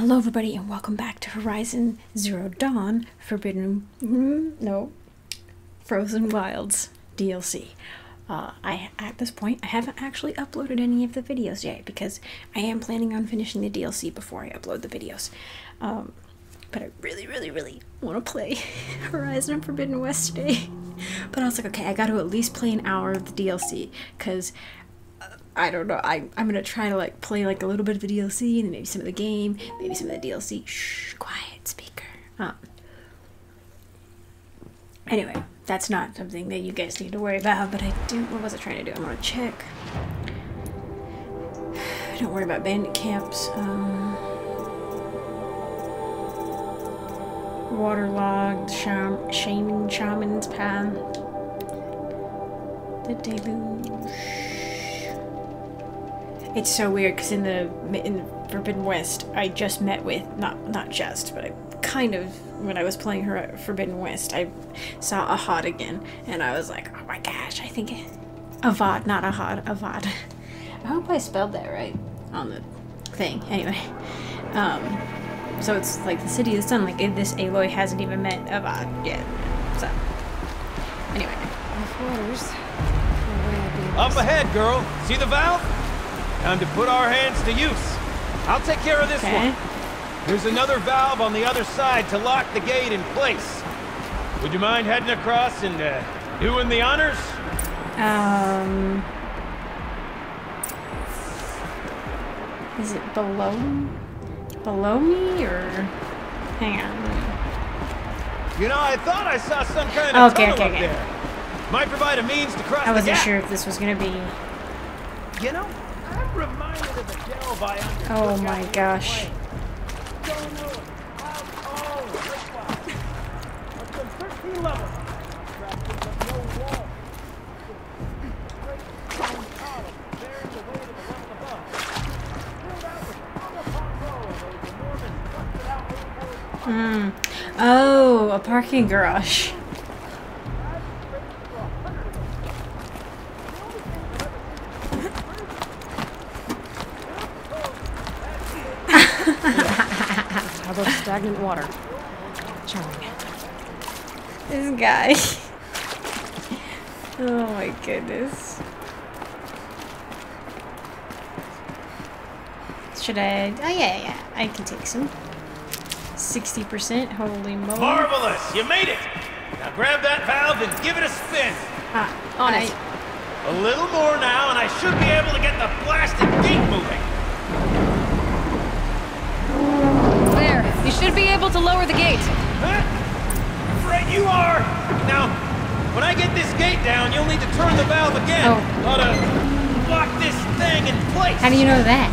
Hello, everybody, and welcome back to Horizon Zero Dawn Forbidden. mm, No, Frozen Wilds DLC. Uh, I at this point I haven't actually uploaded any of the videos yet because I am planning on finishing the DLC before I upload the videos. Um, but I really, really, really want to play Horizon Forbidden West today. But I was like, okay, I got to at least play an hour of the DLC because I don't know. I I'm gonna try to like play like a little bit of the DLC and maybe some of the game, maybe some of the DLC. Shh, quiet speaker. Um. Anyway, that's not something that you guys need to worry about. But I do. What was I trying to do? I want to check. Don't worry about bandit camps. Um. Waterlogged sham, shaman shaman's path. The deluge. It's so weird because in the in Forbidden West, I just met with not not just, but I kind of when I was playing her at Forbidden West, I saw Ahad again, and I was like, oh my gosh, I think it's. Avad, not Ahad, Avad. I hope I spelled that right on the thing. Anyway, um, so it's like the city of the sun. Like this Aloy hasn't even met Avad yet. So anyway, Rough waters. No way I'd Up ahead, girl. See the valve? Time to put our hands to use. I'll take care of this okay. one. There's another valve on the other side to lock the gate in place. Would you mind heading across and uh, doing the honors? Um, is it below, below me or? Hang on. You know, I thought I saw some kind of Okay, tunnel okay, up okay. there. Might provide a means to cross I wasn't sure if this was gonna be. You know, Oh my gosh. plain. Don't know how tall the cliff was. But some 13 levels. Attractions of no wall. Straight stone columns bearing the weight of the level above. Filled out with row upon row of those enormous busted out old boys. Hmm. Oh, a parking garage. How about stagnant water? Charming. This guy. oh my goodness. Should I? Oh yeah, yeah. I can take some. Sixty percent. Holy moly! Marvelous! You made it! Now grab that valve and give it a spin. Ah, On it. A little more now, and I should be able to get the blasted gate moving. You should be able to lower the gate. Huh? Afraid you are. Now, when I get this gate down, you'll need to turn the valve again. Oh. Lock this thing in place. How do you know that?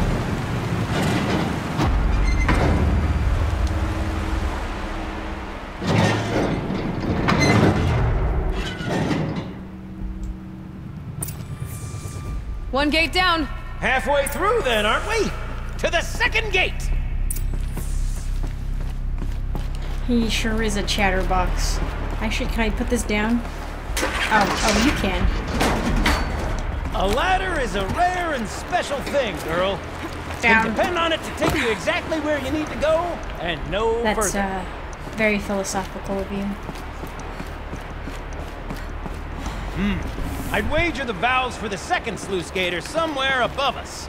One gate down. Halfway through, then, aren't we? To the second gate. He sure is a chatterbox. Actually, can I put this down? Oh, oh, you can. A ladder is a rare and special thing, girl. Down. Can depend on it to take you exactly where you need to go, and no That's further. uh, very philosophical of you. Hmm. I'd wager the valves for the second sluice gate are somewhere above us.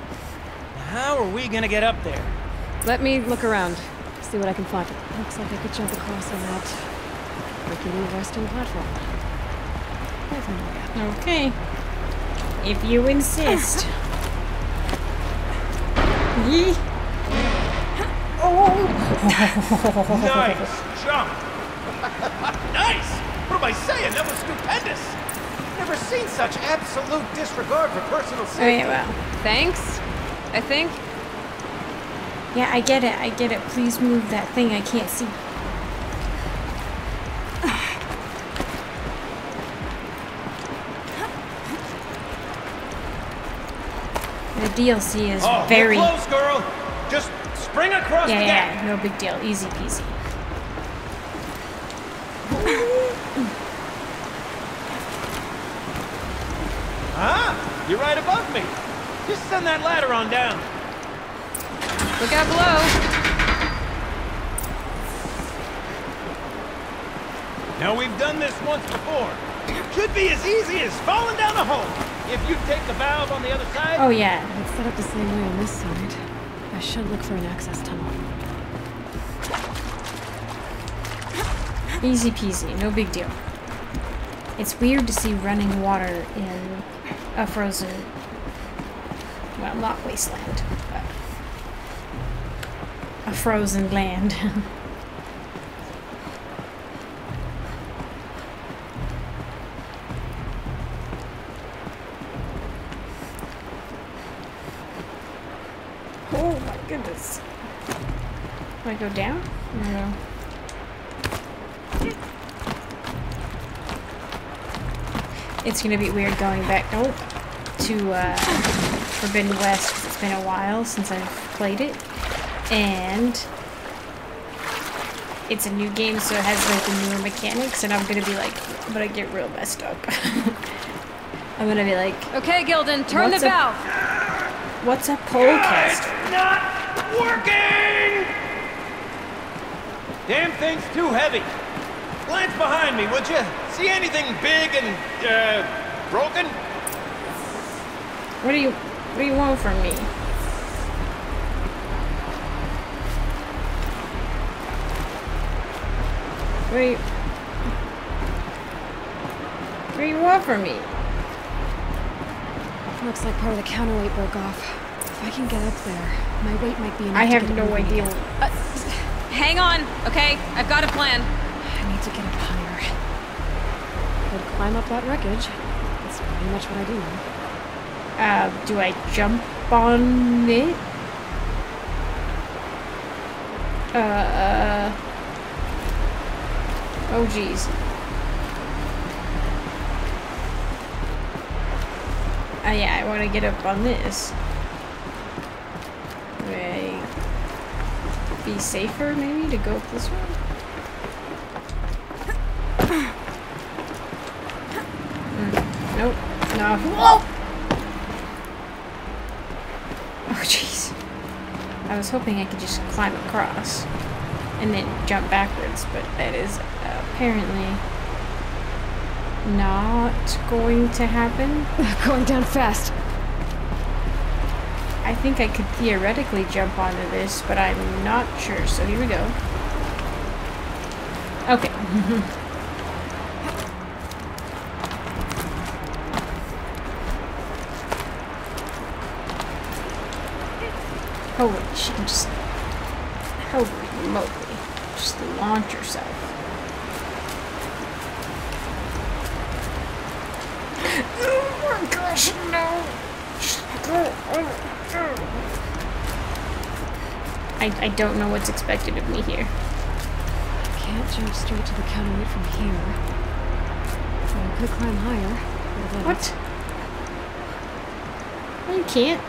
How are we gonna get up there? Let me look around. See what I can find. Looks like I could jump across on that rickety western platform. There's no way up. Okay. If you insist. Yee. Oh! Nice jump. nice. What am I saying? That was stupendous. Never seen such absolute disregard for personal safety. Okay, well. Thanks, I think. Yeah, I get it. I get it. Please move that thing. I can't see. The DLC is Oh, very. close, girl. Just spring across Yeah, yeah, gap. no big deal. Easy peasy. Ah, you're right above me. Just send that ladder on down. Look out below. Now we've done this once before. It could be as easy as falling down a hole. If you take the valve on the other side... Oh, yeah. It's set up the same way on this side. I should look for an access tunnel. Easy peasy. No big deal. It's weird to see running water in a frozen, well, not wasteland frozen land. oh my goodness. Do I go down? No. it's gonna be weird going back oh, to uh, Forbidden West it's been a while since I've played it, and it's a new game, so it has like the newer mechanics, and I'm gonna be like, but I'm gonna get real messed up. I'm gonna be like, Okay, Gildun, turn the a- valve! what's a Pullcaster? it's not working! Damn thing's too heavy. Glance behind me, would you? See anything big and, uh, broken? What do you, what do you want from me? You, what do you want from me? Looks like part of the counterweight broke off. If I can get up there, my weight might be enough I to have get no idea. Uh, hang on, okay? I've got a plan. I need to get up higher. Could climb up that wreckage. That's pretty much what I do now. Uh, do I jump on it? Uh, uh oh geez. Uh, yeah, I want to get up on this. Would be safer, maybe, to go up this way? Mm, nope. No. Whoa! Oh, jeez. I was hoping I could just climb across and then jump backwards, but that is apparently not going to happen. Going down fast. I think I could theoretically jump onto this, but I'm not sure, so here we go. Okay. Holy shit, just... Holy moly. Just launch yourself. Oh my gosh, no! I, I don't know what's expected of me here. Can't jump straight to the counterweight from here. So I could climb higher. but I What? You can't.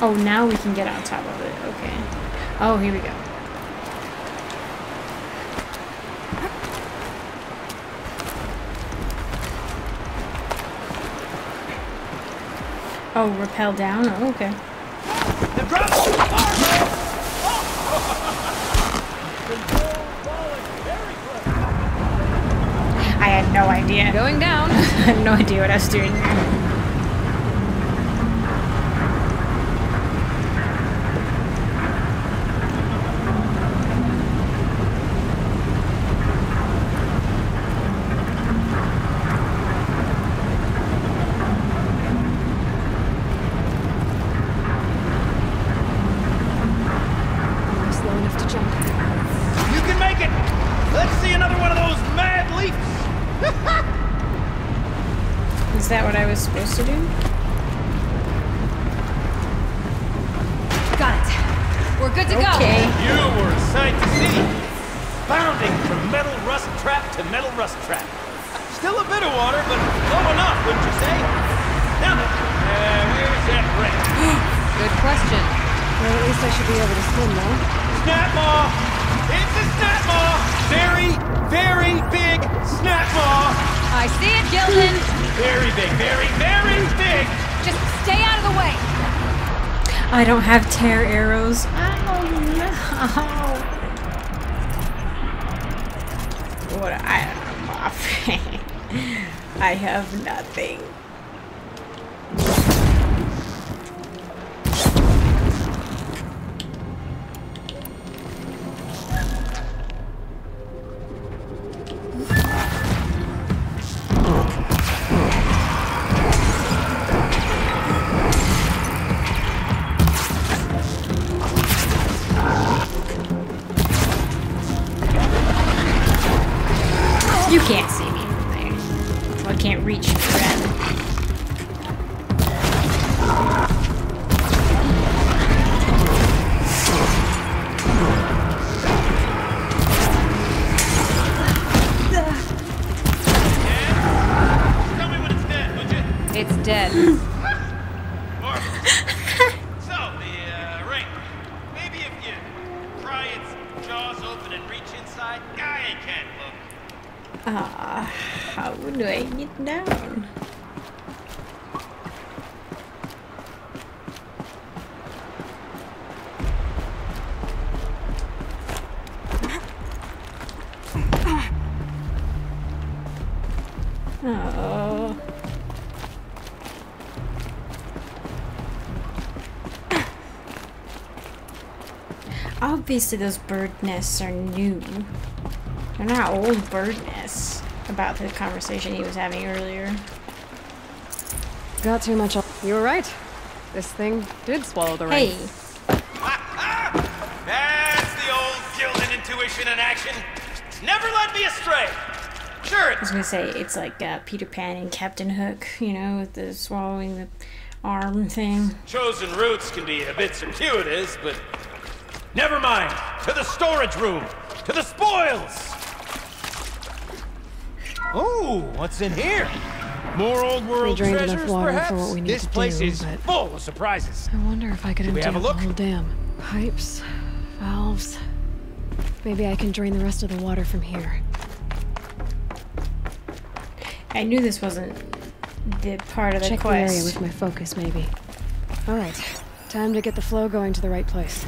Oh, now we can get on top of it. Okay. Oh, here we go. Oh, rappel down? Oh, okay. The! I had no idea. Going down. I had no idea what I was doing slow enough to jump. You can make it! Let's see another one of those mad leaps! Is that what I was supposed to do? Got it. We're good to Okay. You were a sight to see. Bounding from metal rust trap to metal rust trap. Still a bit of water, but low enough, wouldn't you say? Now then, uh, where's that wreck? Good question. Well, at least I should be able to swim though. Snap maw! It's a Snapmaw! Very, very big Snapmaw! I see it, Gildun. Very big, very, very big! Just stay out of the way. I don't have tear arrows. Oh no. What I I have nothing. You can't see me from there. So I can't reach Obviously, those bird nests are new. They're not old bird nests. About the conversation he was having earlier. Got too much. al- You were right. This thing did swallow the ring. Hey, That's the old Gildun intuition in action. Never led me astray. Sure, I was gonna say it's like uh, Peter Pan and Captain Hook, you know, with the swallowing the arm thing. chosen routes can be a bit circuitous, but never mind. To the storage room. To the spoils. Oh, what's in here? More old world drained enough treasures, water for perhaps? what we need this place do, is full of surprises. I wonder if I could empty have a out the whole dam. Pipes, valves. Maybe I can drain the rest of the water from here. I knew this wasn't the part of the Check the area with my focus, maybe. All right, time to get the flow going to the right place.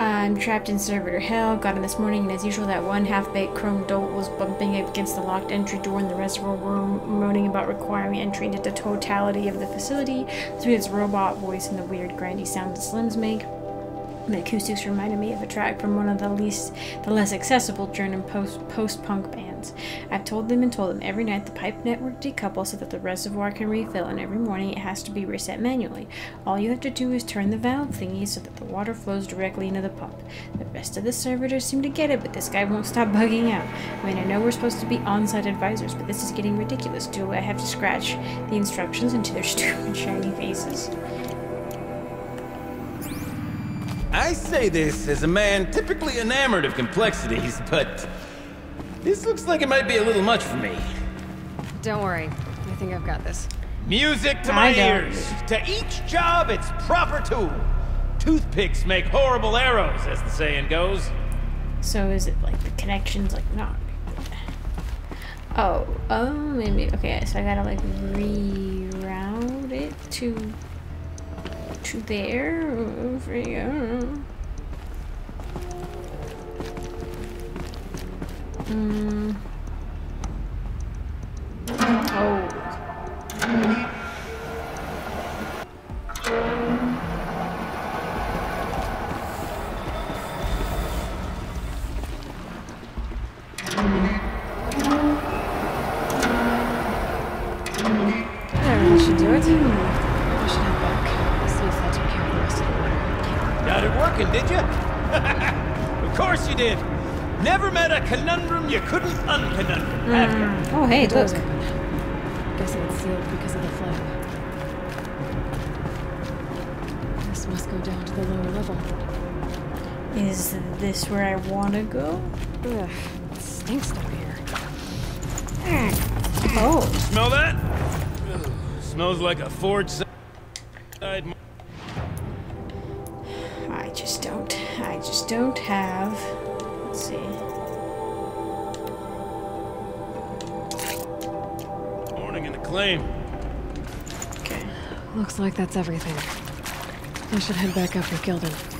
I'm trapped in servitor hell. Got in this morning, and as usual, that one half-baked chrome dolt was bumping against the locked entry door in the reservoir room, moaning about requiring entry into the totality of the facility through its robot voice and the weird grindy sound the slims make. The acoustics reminded me of a track from one of the least, the less accessible German post post punk bands. I've told them and told them every night the pipe network decouples so that the reservoir can refill, and every morning it has to be reset manually. All you have to do is turn the valve thingy so that the water flows directly into the pump. The rest of the servitors seem to get it, but this guy won't stop bugging out. I mean, I know we're supposed to be on-site advisors, but this is getting ridiculous. Do I have to scratch the instructions into their stupid shiny faces? I say this as a man typically enamored of complexities, but this looks like it might be a little much for me. Don't worry, I think I've got this. Music to I my don't. ears. To each job, its proper tool. Toothpicks make horrible arrows, as the saying goes. So is it like the connections like not? Oh, oh, maybe. Okay, so I gotta like reroute it to to there. Over here. Hmm. Oh. There, you couldn't unconundrum, mm. have you? Oh, hey, The door's look. open. Guessing it's sealed because of the flood. This must go down to the lower level. Is this where I want to go? Ugh, it stinks down here. Mm. Oh, Smell that? Ugh, smells like a Ford side. mo- I just don't. I just don't have. Claim. Okay. Looks like that's everything. I should head back up with Gildun.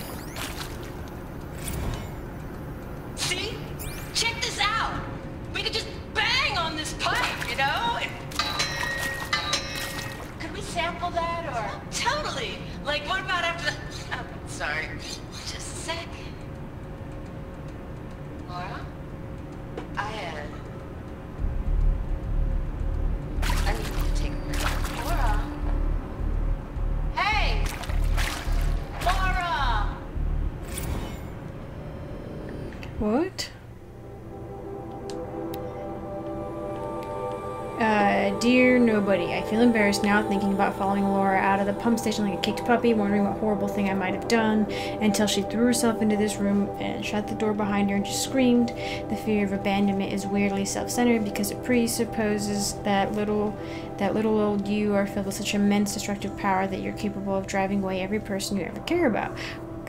Feel embarrassed now thinking about following Laura out of the pump station like a kicked puppy, wondering what horrible thing I might have done, until she threw herself into this room and shut the door behind her and just screamed. The fear of abandonment is weirdly self-centered because it presupposes that little, that little old you are filled with such immense destructive power that you're capable of driving away every person you ever care about.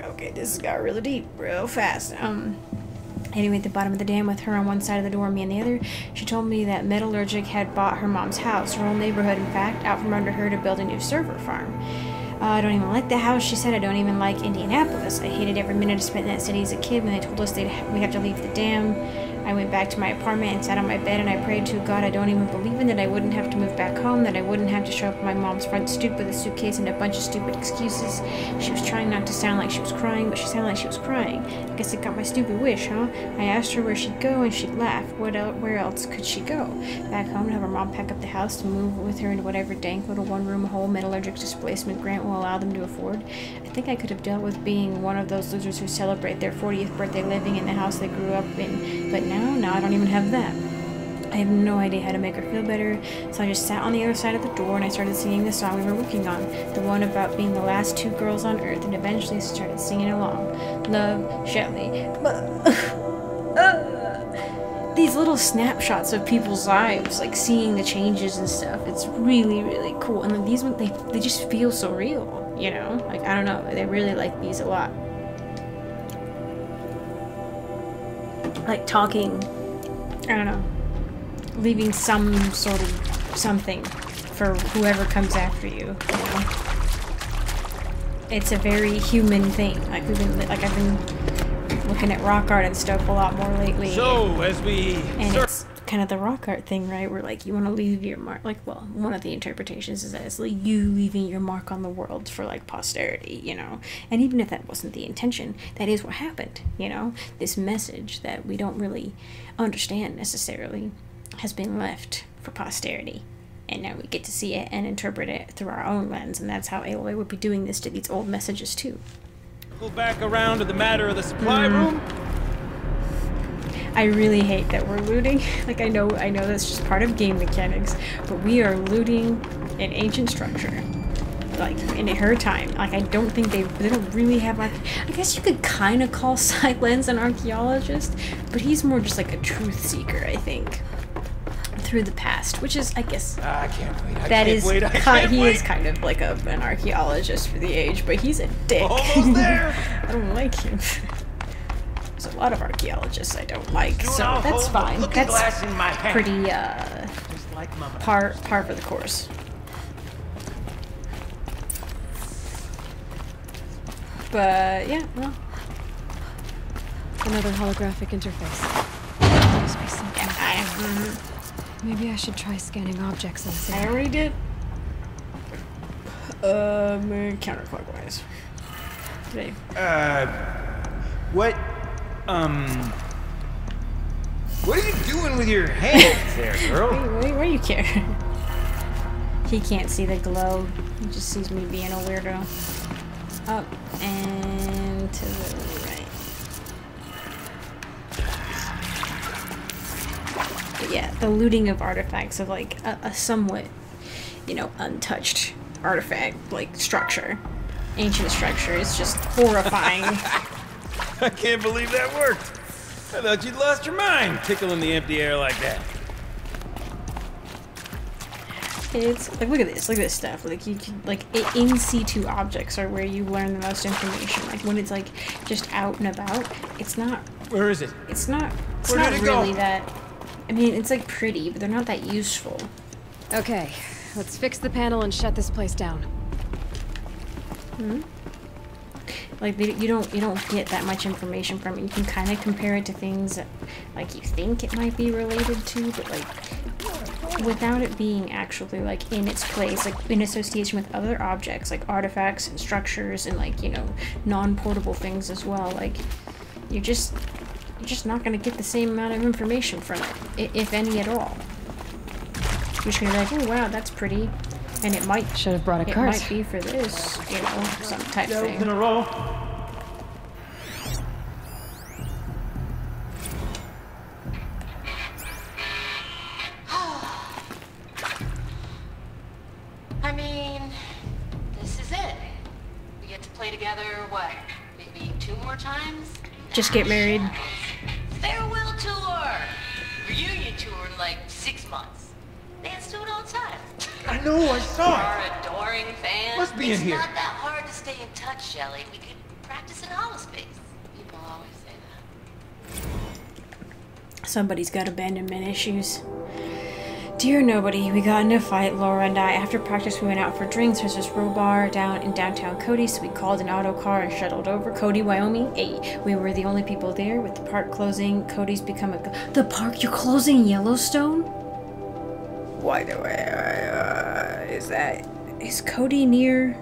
Okay, this got really deep, real fast. Um. Anyway, at the bottom of the dam with her on one side of the door, and me on the other, she told me that Metallurgic had bought her mom's house, her whole neighborhood, in fact, out from under her to build a new server farm. Uh, I don't even like the house, she said. I don't even like Indianapolis. I hated every minute I spent in that city as a kid when they told us they'd we have to leave the dam. I went back to my apartment and sat on my bed and I prayed to God I don't even believe in that I wouldn't have to move back home, that I wouldn't have to show up at my mom's front stoop with a suitcase and a bunch of stupid excuses. She was trying not to sound like she was crying, but she sounded like she was crying. I guess it got my stupid wish, huh? I asked her where she'd go and she'd laugh. What el- where else could she go? Back home to have her mom pack up the house to move with her into whatever dank little one-room hole metallurgic displacement grant will allow them to afford. I think I could have dealt with being one of those losers who celebrate their 40th birthday living in the house they grew up in, but now, now I don't even have that. I have no idea how to make her feel better, so I just sat on the other side of the door and I started singing the song we were working on, the one about being the last two girls on Earth, and eventually started singing along. Love, Shelley. Uh, these little snapshots of people's lives, like seeing the changes and stuff, it's really, really cool. And these ones, they, they just feel so real, you know? Like, I don't know, they really like these a lot. Like talking, I don't know, leaving some sort of something for whoever comes after you. You know, it's a very human thing. Like we've been, like I've been looking at rock art and stuff a lot more lately. So, as we and start it's kind of the rock art thing, right? Where like you want to leave your mark. Like, well, one of the interpretations is that it's like you leaving your mark on the world for like posterity, you know. And even if that wasn't the intention, that is what happened. You know, this message that we don't really understand necessarily has been left for posterity. And now we get to see it and interpret it through our own lens, and that's how Aloy would be doing this to these old messages too. back around to the matter of the supply Mm. room, I really hate that we're looting. Like I know I know that's just part of game mechanics, but we are looting an ancient structure. Like in her time. Like I don't think they they don't really have arch- I guess you could kind of call Sylens an archaeologist, but he's more just like a truth seeker, I think. Through the past, which is I guess ah, I can't wait. I that can't is wait. I ki- can't he wait. is kind of like a, an archaeologist for the age, but he's a dick. Almost there. I don't like him. There's a lot of archaeologists I don't like, so that's fine. That's glass in my hand. pretty uh Just like mama. par par for the course. But yeah, well, Another holographic interface. Must be something. I, Maybe I should try scanning objects in this I already did. Um, counterclockwise. Today. Uh, what, um, what are you doing with your hands there, girl? Why, why do you care? he can't see the glow. He just sees me being a weirdo. Up and to the right. But yeah, the looting of artifacts of like a, a somewhat, you know, untouched artifact like structure, ancient structure is just horrifying. I can't believe that worked. I thought you'd lost your mind, tickling the empty air like that. It's like look at this, look at this stuff. Like you can like i- in situ objects are where you learn the most information. Like when it's like just out and about, it's not Where is it? it's not it's Where not did it go? really that. I mean, it's like pretty, but they're not that useful. Okay, let's fix the panel and shut this place down. Hmm? Like they, you don't you don't get that much information from it. You can kind of compare it to things that like you think it might be related to, but like without it being actually like in its place, like in association with other objects, like artifacts and structures and like you know non-portable things as well. Like you're just you're just not gonna get the same amount of information from it, if any at all. You're just gonna be like, oh wow, that's pretty, and it might Should have brought a card. it cart. might be for this, you know, some type Shells thing. in a Just get married. Farewell tour! Reunion tour in like six months. Fans do it all the time. I know, I saw it. Our adoring fans. Must be in it's here. not that hard to stay in touch, Shelley. We could practice in holospace. People always say that. Somebody's got abandonment issues. Dear nobody, we got in a fight, Laura and I. After practice, we went out for drinks. There's this row bar down in downtown Cody, so we called an auto car and shuttled over. Cody, Wyoming. Hey, we were the only people there. With the park closing, Cody's become a. The park? You're closing Yellowstone? Why do I. Uh, is that. Is Cody near.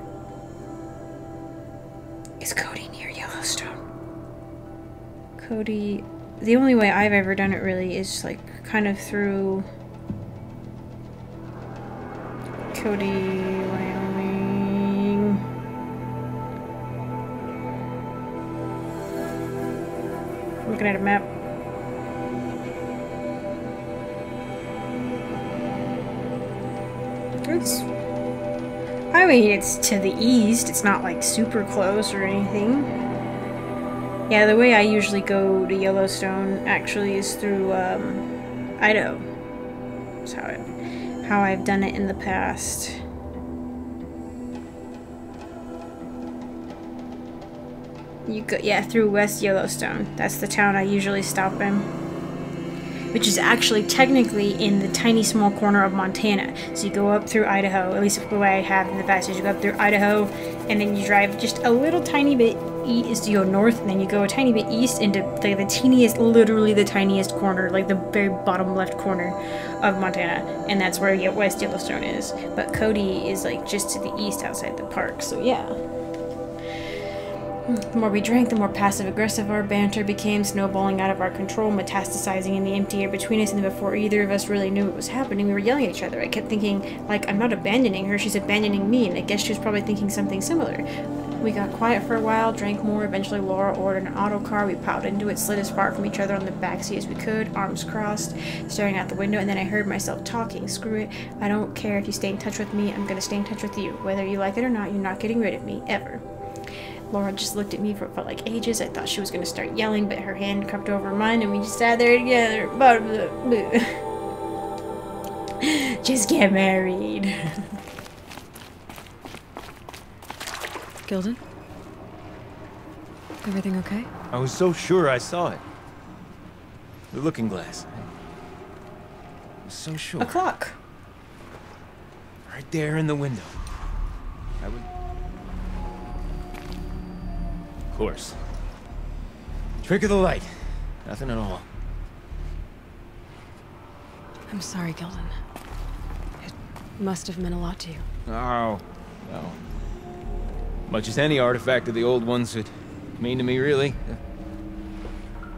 Is Cody near Yellowstone? Cody. The only way I've ever done it really is like kind of through Cody, Wyoming. Looking at a map. It's. I mean, it's to the east. It's not like super close or anything. Yeah, the way I usually go to Yellowstone actually is through um, Idaho. That's how it, how I've done it in the past. You go, yeah, through West Yellowstone. That's the town I usually stop in. Which is actually technically in the tiny small corner of Montana. So you go up through Idaho, at least the way I have in the past is you go up through Idaho and then you drive just a little tiny bit east, to go north, and then you go a tiny bit east into the, the teeniest, literally the tiniest corner, like the very bottom left corner of Montana, and that's where Ye- West Yellowstone is. But Cody is like just to the east outside the park, so yeah. The more we drank, the more passive aggressive our banter became, snowballing out of our control, metastasizing in the empty air between us, and before either of us really knew what was happening, we were yelling at each other. I kept thinking, like, I'm not abandoning her, she's abandoning me, and I guess she was probably thinking something similar. We got quiet for a while, drank more. Eventually, Laura ordered an auto car. We piled into it, slid as far from each other on the back seat as we could, arms crossed, staring out the window. And then I heard myself talking. Screw it. I don't care if you stay in touch with me. I'm gonna stay in touch with you. Whether you like it or not, you're not getting rid of me ever. Laura just looked at me for felt like ages. I thought she was gonna start yelling, but her hand crept over mine, and we just sat there together. Just get married. Gildun? Everything okay? I was so sure I saw it. The looking glass. I was so sure. A clock. Right there in the window. I would. Of course. Trick of the light. Nothing at all. I'm sorry, Gildun. It must have meant a lot to you. Oh, well. Much as any artifact of the old ones would mean to me, really.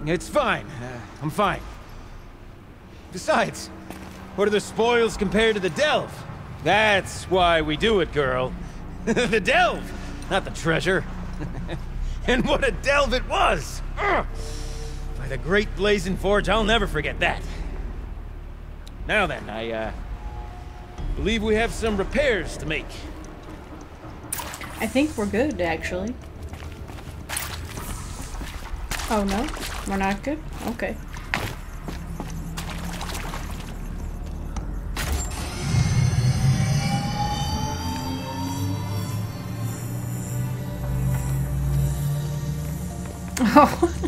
It's fine. Uh, I'm fine. Besides, what are the spoils compared to the delve? That's why we do it, girl. the delve, not the treasure. and what a delve it was! By the great blazing forge, I'll never forget that. Now then, I, uh, believe we have some repairs to make. I think we're good, actually. Oh no, we're not good. Okay. Oh.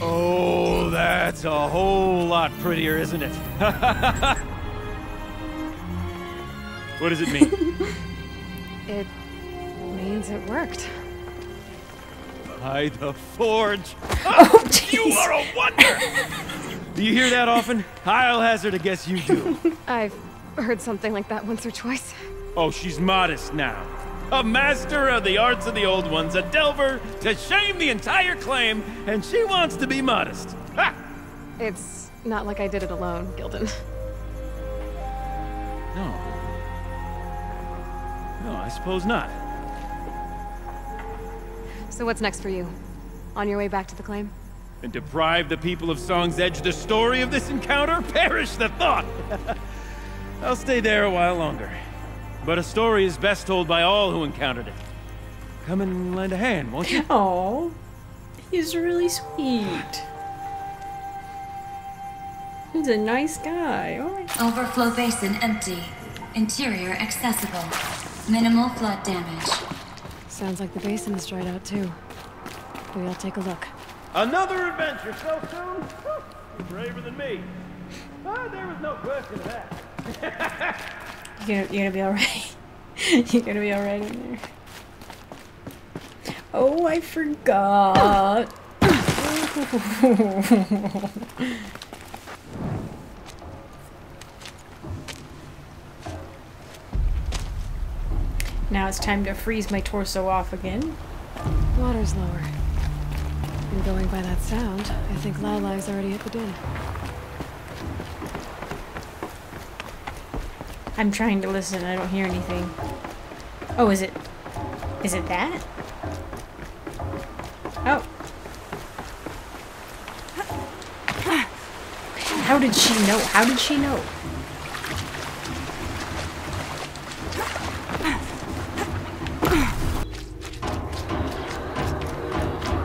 Oh, that's a whole lot prettier, isn't it? what does it mean? It means it worked. By the forge. Oh, ah, you are a wonder! do you hear that often? I'll hazard a guess you do. I've heard something like that once or twice. Oh, she's modest now. A master of the arts of the old ones, a delver to shame the entire claim, and she wants to be modest. Ha! It's not like I did it alone, Gildun. No. No, I suppose not. So what's next for you? On your way back to the claim? And deprive the people of Song's Edge the story of this encounter? Perish the thought! I'll stay there a while longer. But a story is best told by all who encountered it. Come and lend a hand, won't you? Oh, he's really sweet. He's a nice guy. Overflow basin empty. Interior accessible. Minimal flood damage. Sounds like the basin is dried out too. We I'll take a look. Another adventure so soon? You're braver than me. Ah, there was no question of that. you're gonna, you're gonna be alright. you're gonna be alright in there. Oh, I forgot. now it's time to freeze my torso off again. Water's lower. And going by that sound, I think Lila's already at the den. I'm trying to listen. I don't hear anything. Oh, is it? Is it that? Oh. How did she know? How did she know?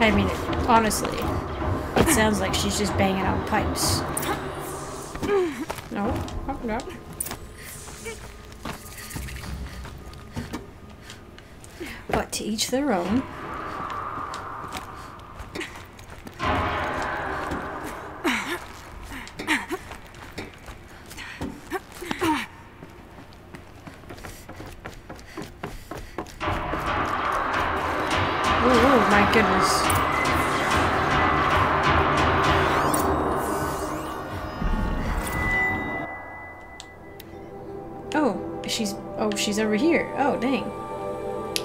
I mean, honestly, it sounds like she's just banging on pipes. No, oh, no. But to each their own.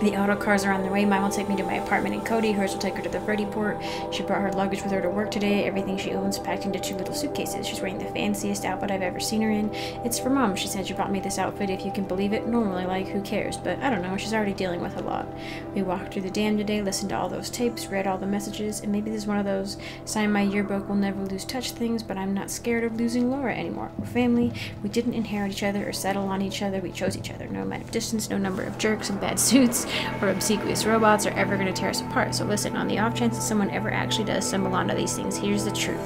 The auto cars are on their way. Mine will take me to my apartment in Cody. Hers will take her to the Verde port. She brought her luggage with her to work today. Everything she owns packed into two little suitcases. She's wearing the fanciest outfit I've ever seen her in. It's for mom. She said she brought me this outfit, if you can believe it. Normally, like, who cares? But I don't know. She's already dealing with a lot. We walked through the dam today, listened to all those tapes, read all the messages, and maybe this is one of those sign my yearbook will never lose touch things, but I'm not scared of losing Laura anymore. We're family. We didn't inherit each other or settle on each other. We chose each other. No amount of distance, no number of jerks and bad suits or obsequious robots are ever going to tear us apart. So listen, on the off chance that someone ever actually does stumble onto these things, here's the truth.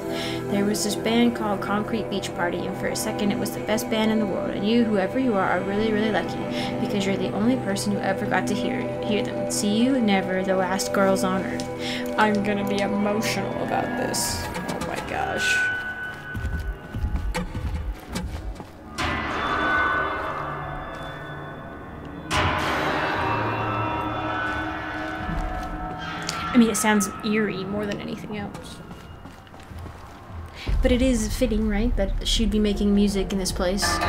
There was this band called Concrete Beach Party, and for a second it was the best band in the world. And you, whoever you are, are really, really lucky because you're the only person who ever got to hear hear them. See you, never, the last girls on earth. I'm gonna be emotional about this. Oh my gosh. I mean, it sounds eerie more than anything else. But it is fitting, right? That she'd be making music in this place. You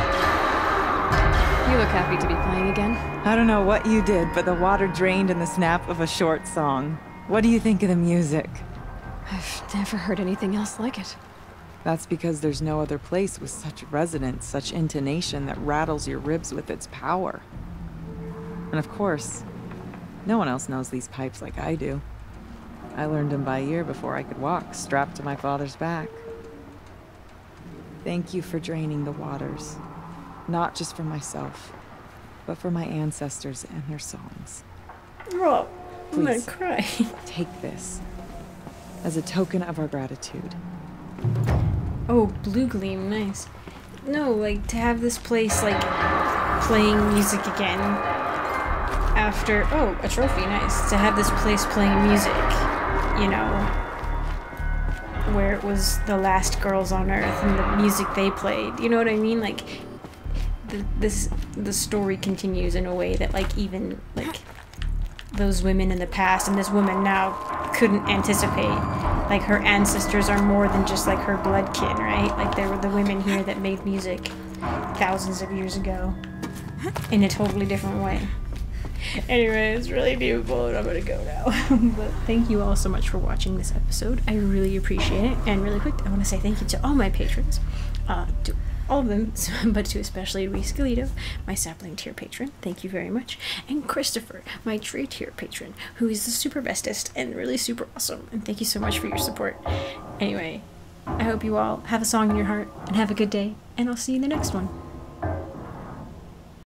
look happy to be playing again. I don't know what you did, but the water drained in the snap of a short song. What do you think of the music? I've never heard anything else like it. That's because there's no other place with such resonance, such intonation that rattles your ribs with its power. And of course, no one else knows these pipes like I do. I learned them by ear before I could walk, strapped to my father's back. Thank you for draining the waters. Not just for myself, but for my ancestors and their songs. Oh, I'm gonna cry. Take this as a token of our gratitude. Oh, Bluegleam, nice. No, like to have this place like playing music again after oh, a trophy, nice. To have this place playing music, you know, where it was the last girls on earth and the music they played. You know what I mean? Like the, this the story continues in a way that like even like those women in the past and this woman now couldn't anticipate. Like her ancestors are more than just like her blood kin, right? Like there were the women here that made music thousands of years ago in a totally different way. Anyway, it's really beautiful, and I'm gonna go now. but thank you all so much for watching this episode. I really appreciate it. And really quick, I want to say thank you to all my patrons, uh, to all of them, but to especially Reese Galito, my sapling tier patron. Thank you very much, and Christopher, my tree tier patron, who is the super bestest and really super awesome. And thank you so much for your support. Anyway, I hope you all have a song in your heart and have a good day, and I'll see you in the next one.